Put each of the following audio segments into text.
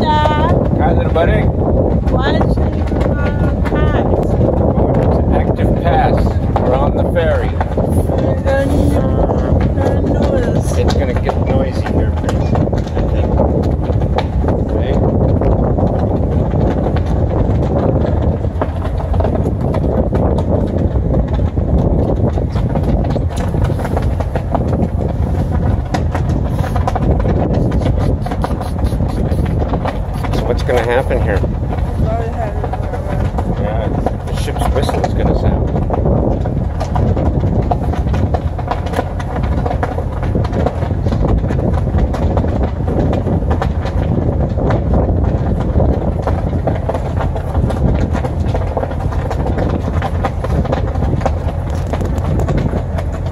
How's it, buddy? Watching uh, cats. Active pass. We're on the ferry. What's gonna happen here? Yeah, the ship's whistle is gonna sound.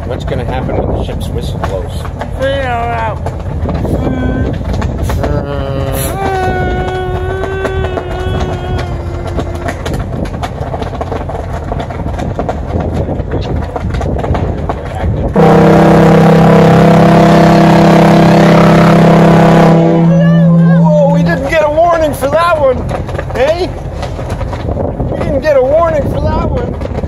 What's gonna happen when the ship's whistle blows? Figure out. Whoa, we didn't get a warning for that one. Hey? We didn't get a warning for that one.